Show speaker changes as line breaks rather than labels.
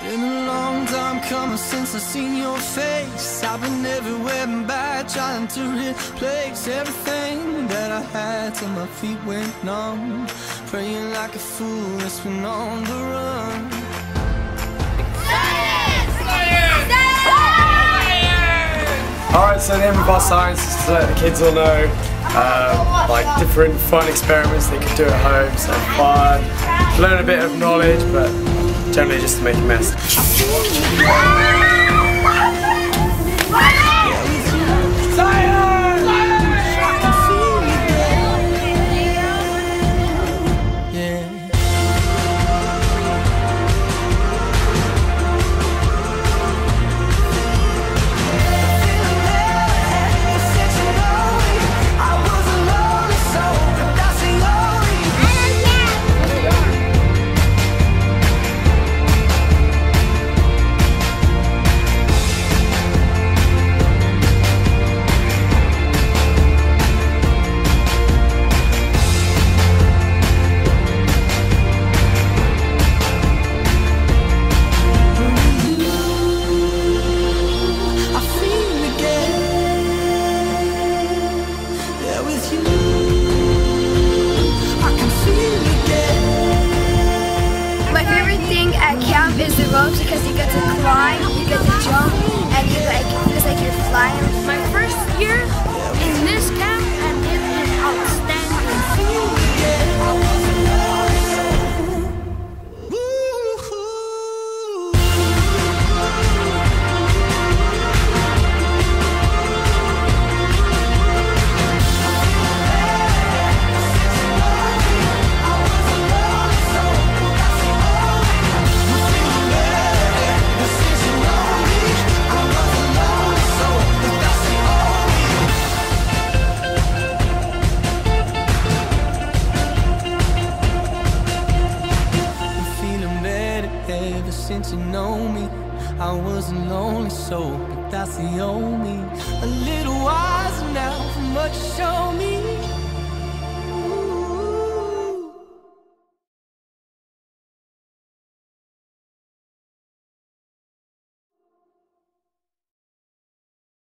Been a long time coming since I seen your face. I've been everywhere and back, trying to replace everything that I had till my feet went numb. Praying like a fool that's been on the run.
Alright, so the of our science is to let the kids all know um, like different fun experiments they can do at home, so fun, learn a bit of knowledge, but generally just to make a mess.
Ropes because you get to climb, you get to jump, and you like it feels like you're flying.
My first year in this camp
ever since you know me. I was a lonely soul, but that's the only. A little wiser now from what you show me.